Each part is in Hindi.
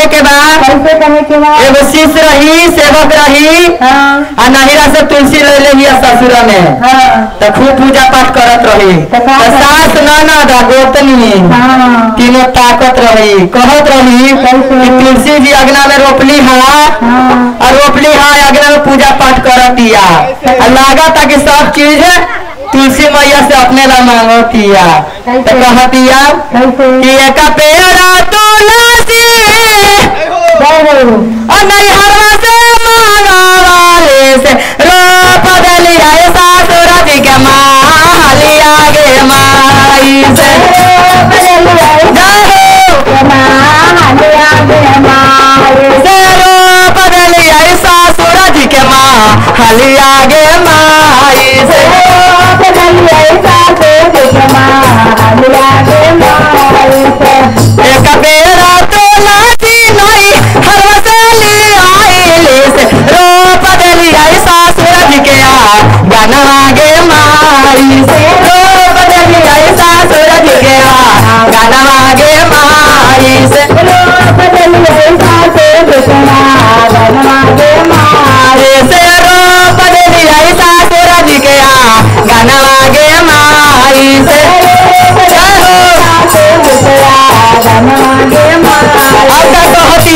कहे के बा? कैसे कहे के बाद एगो शिष्य रही सेवक रही हाँ। आ नहिरा से तुलसी ले ले हिया ससुर में। हाँ। तो खूब पूजा पाठ करत रही। का सास ननद आ गोतनी हाँ। तीनों ताकत रही। कहत रही कि तुलसी जी अगना में रोपली हा। हाँ। और रोपली हा अगना में पूजा पाठ करतिया और लागा ताकि सब चीज़ तुलसी मैया से अपने ला मांगतिया तो? कहतिया कि एक पेड़ा तुलसी हो और नैहरवा से मांगवाले से रोप दलिया ए सासुर जी के मालिया गे माई से हो से मालिया गे माई से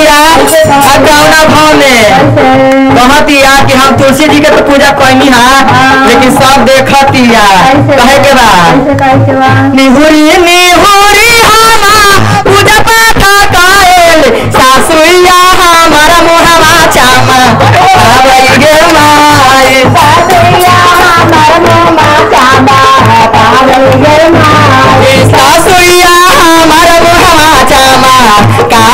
का अब भाव में। कहतिया कि हम तुलसी जी के तो पूजा कैनी हा लेकिन सब देखतिया कहे के बाद निहुरी निहुरी हमा पूजा पाठ कायल हमारा मोहवा चामा आवई गे माई हमारा मोहवा चामा कावई गे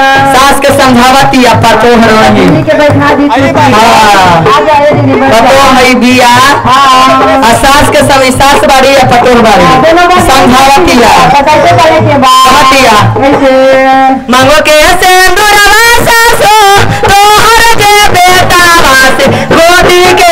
के समझावतिया पतोह रही पतो हई बिया। असास के सब इसास बाड़ी या पतोह बाड़ी। समझावतिया कहतिया मांगो के सिंदूरवा सासो तोहर के बेटा वास गोदी के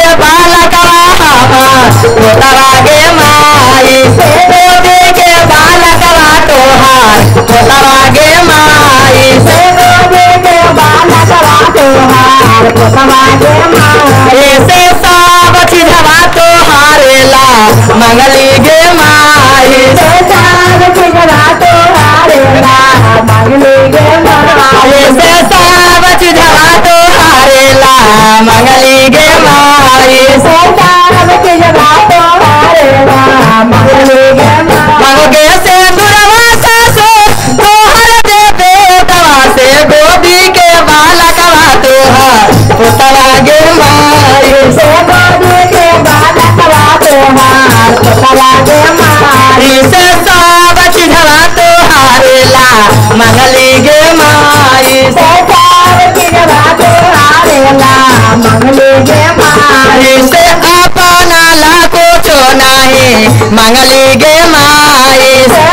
ऐसे सब तो हारेला मंगली गे माई ऐसे सब तो हारेला मंगली गे माई से मांगोगे मंगली गे माई से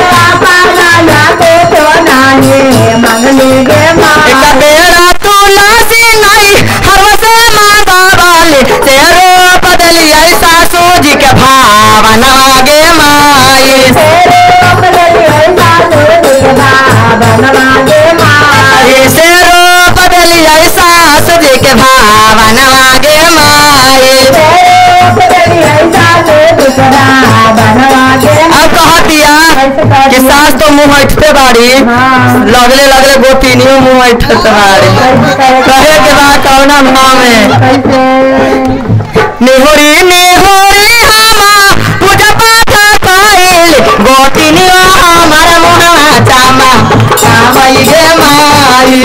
एक बेरा तुलसी नहीं हर से मांगा वाले से रोप दलिया सासू जी के भावना गे माई से से रोप दलिया सास जी के भावना गे कि सास तो मुँह ऐठते बाड़ी। लगले लगले गोतिनियो मुँह ऐठत बाड़ी। कहे के बा कौना भाव में निहुरी निहुरी हमा पूजा पाठ कइल गोतिनियो हमार मुहवा चामा चामई गे माई।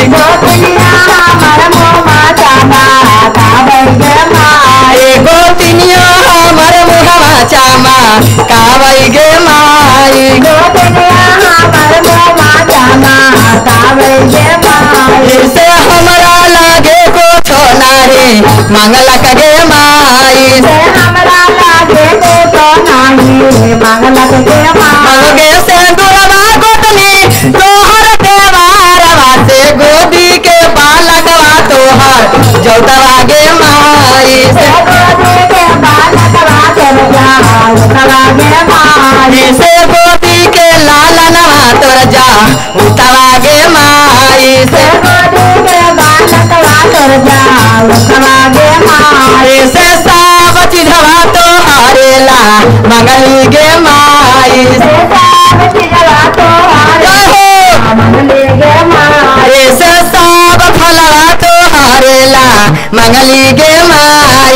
ए गोतिनियो हमार मुहवा चामा कावई गे माई। बतावे ये मार से हमरा लागे को छोना रे मंगला कगे माई। से हमरा लागे को तो नहीं मंगला कगे माई से गुरवा गोतनी तोहर देवारवा से गोदी के बालकवा तोहर जौतवा गे माई। से गोदी के बालकवा तोहर जौतवा गे माई से उतवा गे माई से। बालकवा कर से सब तो हरेला, मंगली गे माई से। सब तो हरेला, मंगली गे माई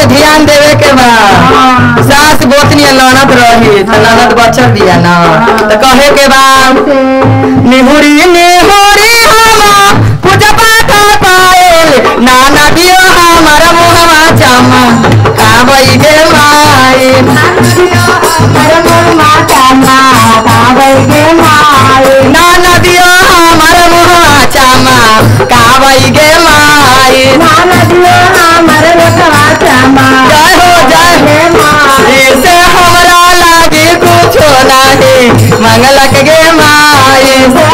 अकाउना ध्यान देवे के बा। सास गोतनी ननद रही त ननद बचल दिया ना। तो कहे के बा निहुरी निहुरी मंगलक गे माई से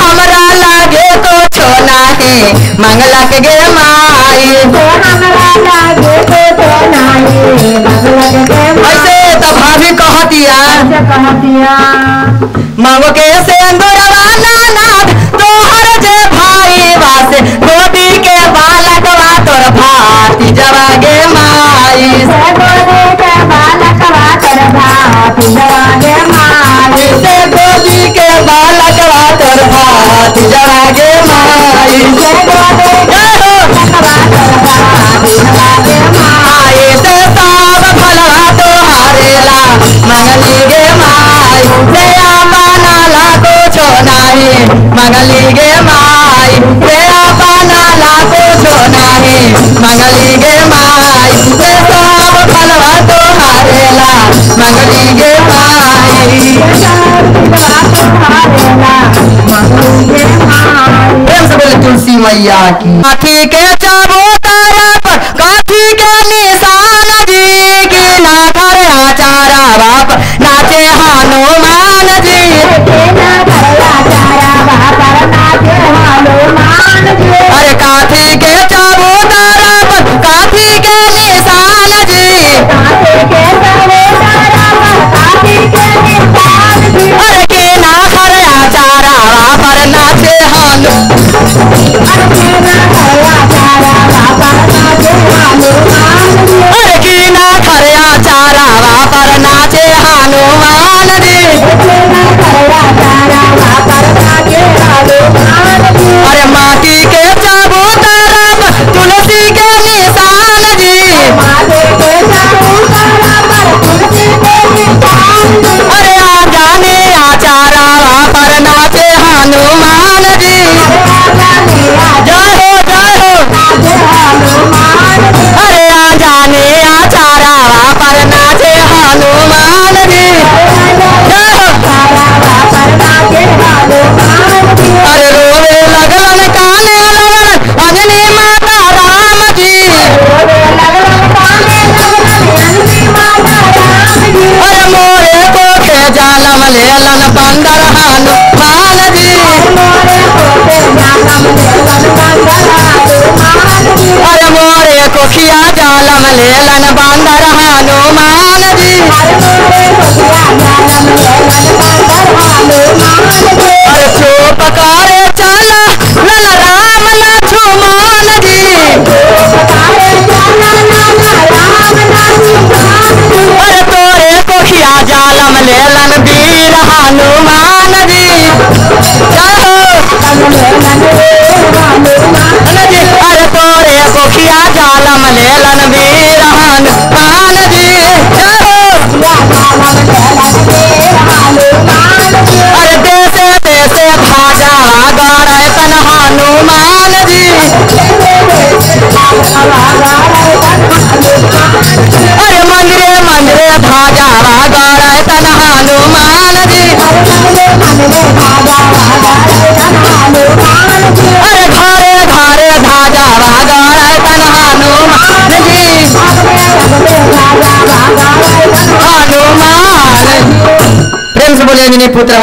हमरा लागे कुछो नहीं। मंगलक गे माई ऐसे तो भाभी कहतिया। मांगो के सिंदूरवा नानाद। तोहर जे भाई बासे गोदी के बालकवा तोर भाती जवा गे माई से गोदी के बालकवा तोर भाती जवा गे माई जय माई से सब फलवा तोहारेला मंगली गे माई से अपना ला कुछो नहीं मंगली गे माई तुलसी मैया की के चबूतरा जालम लेलन बंदर हनुमान जी अरे मोरे कोखिया जालम लेलन बंदर हनुमान जी अरे भाजा भाजा तन हनुमान जी। अरे घरे घरे भाजा भाजा रतन हनुमान जी। हनुमान। प्रेम से बोले पुत्र